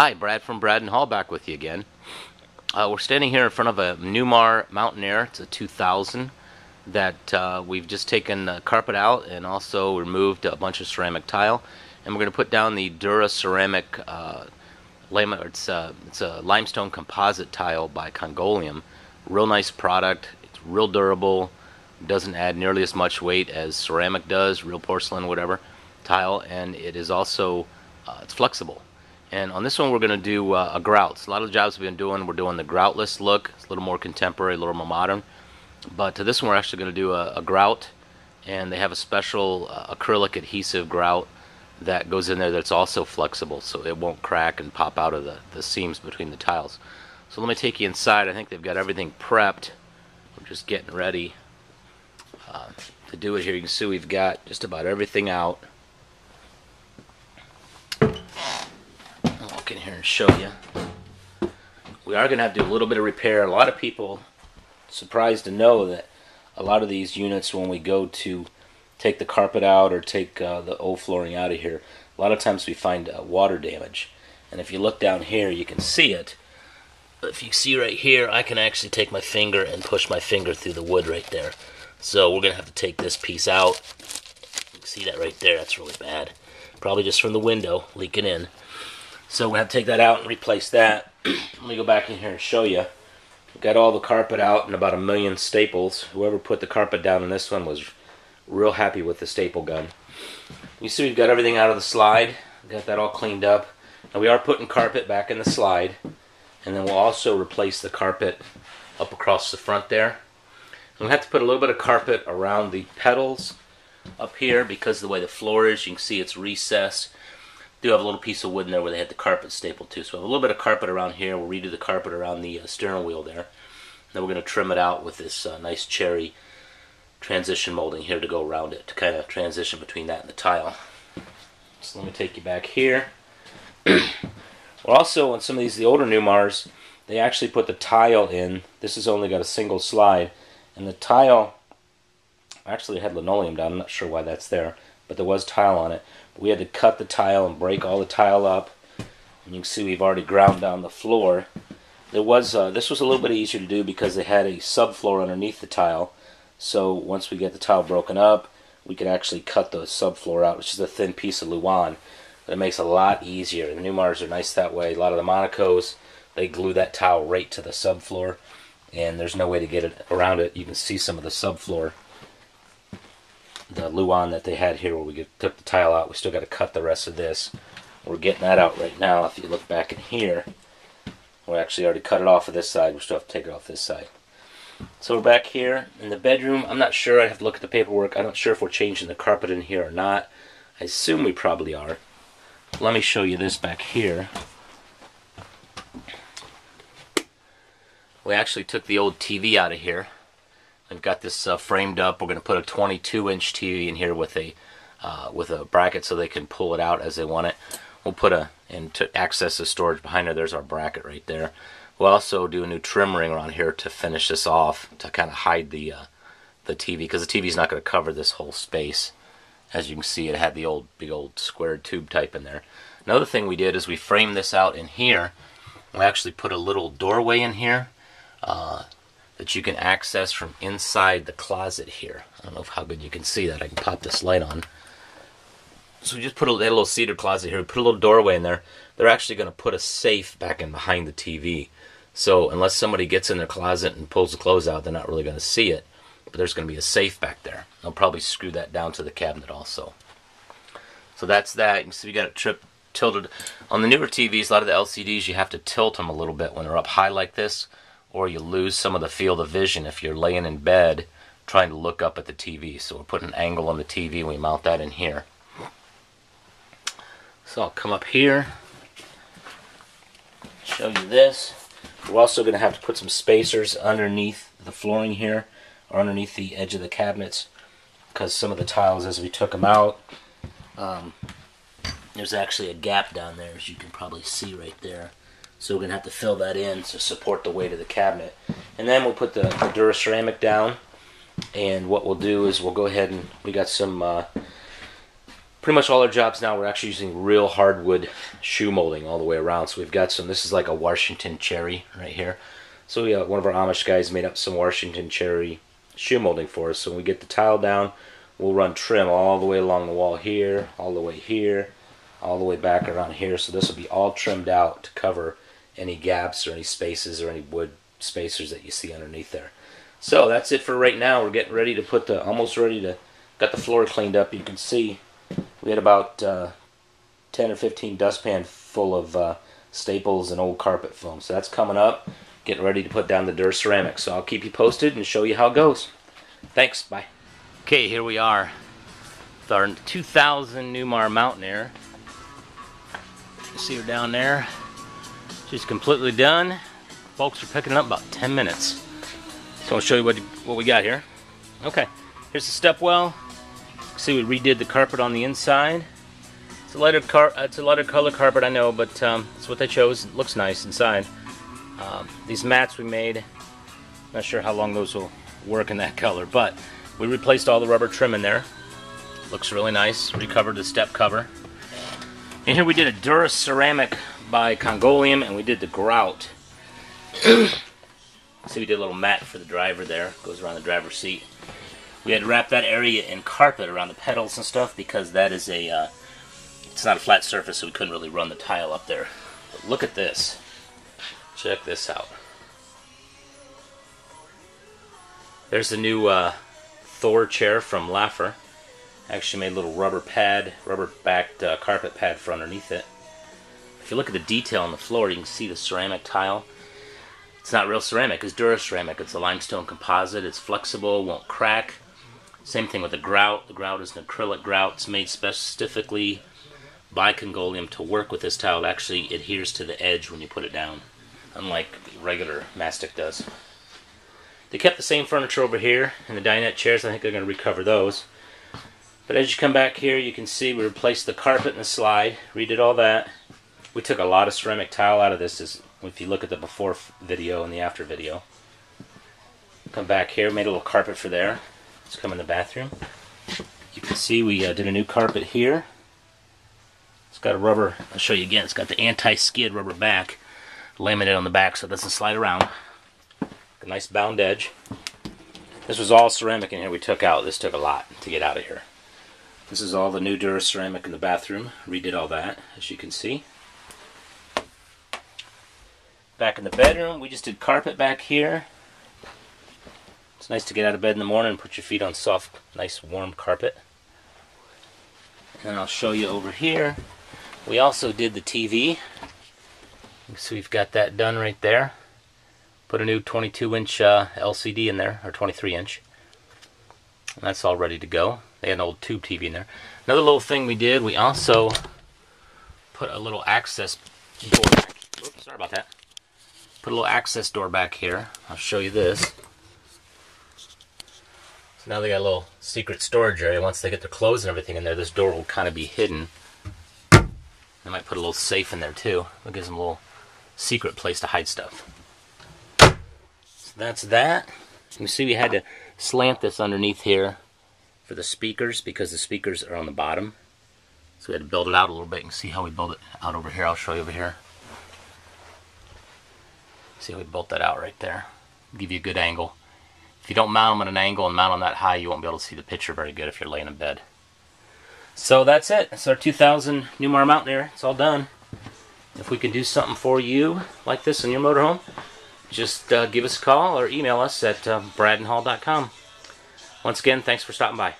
Hi, Brad from Bradd and Hall back with you again. Uh, we're standing here in front of a Newmar Mountain Aire. It's a 2000 that uh, we've just taken the carpet out and also removed a bunch of ceramic tile. And we're going to put down the Dura Ceramic uh, it's, uh, it's a limestone composite tile by Congoleum. Real nice product. It's real durable. Doesn't add nearly as much weight as ceramic does, real porcelain, whatever tile. And it is also uh, it's flexible. And on this one, we're going to do uh, a grout. A lot of the jobs we've been doing, we're doing the groutless look. It's a little more contemporary, a little more modern. But to this one, we're actually going to do a, a, grout. And they have a special uh, acrylic adhesive grout that goes in there that's also flexible, so it won't crack and pop out of the, the seams between the tiles. So let me take you inside. I think they've got everything prepped. We're just getting ready uh, to do it here. You can see we've got just about everything out. In here and show you. We are going to have to do a little bit of repair. A lot of people surprised to know that a lot of these units, when we go to take the carpet out or take uh, the old flooring out of here, a lot of times we find uh, water damage. And if you look down here, you can see it. But if you see right here, I can actually take my finger and push my finger through the wood right there. So we're going to have to take this piece out. You can see that right there. That's really bad. Probably just from the window leaking in. So we have to take that out and replace that. Let me go back in here and show you. Got all the carpet out and about a million staples. Whoever put the carpet down in this one was real happy with the staple gun. You see we've got everything out of the slide. Got that all cleaned up. And we are putting carpet back in the slide. And then we'll also replace the carpet up across the front there. And we have to put a little bit of carpet around the pedals up here because of the way the floor is, you can see it's recessed do have a little piece of wood in there where they had the carpet stapled to. So have a little bit of carpet around here. We'll redo the carpet around the uh, steering wheel there. Then we're going to trim it out with this uh, nice cherry transition molding here to go around it to kind of transition between that and the tile. So let me take you back here. well, also on some of these, the older Newmars, they actually put the tile in. This has only got a single slide. And the tile actually had linoleum down. I'm not sure why that's there, but there was tile on it we had to cut the tile and break all the tile up. And you can see we've already ground down the floor. There was uh, this was a little bit easier to do because they had a subfloor underneath the tile. So once we get the tile broken up, we can actually cut the subfloor out, which is a thin piece of Luan. But it makes it a lot easier. The Newmars are nice that way. A lot of the Monacos, they glue that tile right to the subfloor, and there's no way to get it around it. You can see some of the subfloor the Luan that they had here where we took the tile out. We still got to cut the rest of this. We're getting that out right now. If you look back in here, we actually already cut it off of this side. We still have to take it off this side. So we're back here in the bedroom. I'm not sure. I have to look at the paperwork. I'm not sure if we're changing the carpet in here or not. I assume we probably are. Let me show you this back here. We actually took the old TV out of here I've got this uh, framed up. We're going to put a 22 inch TV in here with a uh, with a bracket so they can pull it out as they want it. We'll put a and to access the storage behind there. There's our bracket right there. We'll also do a new trim ring around here to finish this off to kind of hide the uh, the TV because the TV is not going to cover this whole space. As you can see, it had the old big old squared tube type in there. Another thing we did is we framed this out in here. We actually put a little doorway in here. Uh, that you can access from inside the closet here. I don't know how good you can see that. I can pop this light on. So we just put a, a little cedar closet here. We put a little doorway in there. They're actually going to put a safe back in behind the TV. So unless somebody gets in their closet and pulls the clothes out, they're not really going to see it. But there's going to be a safe back there. They'll probably screw that down to the cabinet also. So that's that. You can see we got it trip tilted. On the newer TVs, a lot of the LCDs, you have to tilt them a little bit when they're up high like this or you lose some of the field of vision if you're laying in bed trying to look up at the TV. So we're putting an angle on the TV and we mount that in here. So I'll come up here, show you this. We're also going to have to put some spacers underneath the flooring here, or underneath the edge of the cabinets, because some of the tiles, as we took them out, um, there's actually a gap down there, as you can probably see right there. So we're going to have to fill that in to support the weight of the cabinet. And then we'll put the, the Dura ceramic down. And what we'll do is we'll go ahead and we got some uh, pretty much all our jobs now we're actually using real hardwood shoe molding all the way around. So we've got some. This is like a Washington cherry right here. So we, uh, one of our Amish guys made up some Washington cherry shoe molding for us. So when we get the tile down, we'll run trim all the way along the wall here, all the way here, all the way back around here. So this will be all trimmed out to cover any gaps or any spaces or any wood spacers that you see underneath there. So that's it for right now. We're getting ready to put the, almost ready to, got the floor cleaned up. You can see we had about uh, 10 or 15 dustpan full of uh, staples and old carpet foam. So that's coming up. Getting ready to put down the Duraceramic. So I'll keep you posted and show you how it goes. Thanks. Bye. Okay, here we are with our 2000 Newmar Mountain Aire. You see her down there. She's completely done. Folks are picking up about 10 minutes. So I'll show you what, what we got here. Okay, here's the step well. See, we redid the carpet on the inside. It's a lighter car. It's a lighter color carpet, I know, but um, it's what they chose. It looks nice inside. Um, these mats we made. Not sure how long those will work in that color, but we replaced all the rubber trim in there. Looks really nice. Recovered the step cover. And here we did a Duraceramic by Congoleum, and we did the grout. See, we did a little mat for the driver there. Goes around the driver's seat. We had to wrap that area in carpet around the pedals and stuff because that is a, uh, it's not a flat surface, so we couldn't really run the tile up there. But look at this. Check this out. There's the new uh, Thor chair from Lafer. Actually made a little rubber pad, rubber backed uh, carpet pad for underneath it. If you look at the detail on the floor, you can see the ceramic tile. It's not real ceramic, it's Duraceramic. It's a limestone composite, it's flexible, won't crack. Same thing with the grout. The grout is an acrylic grout. It's made specifically by Congoleum to work with this tile. It actually adheres to the edge when you put it down, unlike regular mastic does. They kept the same furniture over here, and the dinette chairs, I think they're going to recover those. But as you come back here, you can see we replaced the carpet and the slide, redid all that. We took a lot of ceramic tile out of this, if you look at the before video and the after video. Come back here, made a little carpet for there. Let's come in the bathroom. You can see we uh, did a new carpet here. It's got a rubber, I'll show you again, it's got the anti-skid rubber back, laminate on the back so it doesn't slide around. A nice bound edge. This was all ceramic in here we took out. This took a lot to get out of here. This is all the new Duraceramic in the bathroom. Redid all that, as you can see. Back in the bedroom, we just did carpet back here. It's nice to get out of bed in the morning and put your feet on soft, nice warm carpet. And I'll show you over here. We also did the TV. So we've got that done right there. Put a new 22 inch uh, LCD in there, or 23 inch. And that's all ready to go. They had an old tube TV in there. Another little thing we did, we also put a little access door. Oops, sorry about that. Put a little access door back here. I'll show you this. So now they got a little secret storage area. Once they get their clothes and everything in there, this door will kind of be hidden. They might put a little safe in there too. It gives them a little secret place to hide stuff. So that's that. You see we had to slant this underneath here for the speakers because the speakers are on the bottom. So we had to build it out a little bit. and see how we build it out over here. I'll show you over here. See how we built that out right there. Give you a good angle. If you don't mount them at an angle and mount them that high, you won't be able to see the picture very good if you're laying in bed. So that's it. That's our 2000 Newmar Mountain Aire. It's all done. If we can do something for you like this in your motorhome, just uh, give us a call or email us at uh, bradandhall.com. Once again, thanks for stopping by.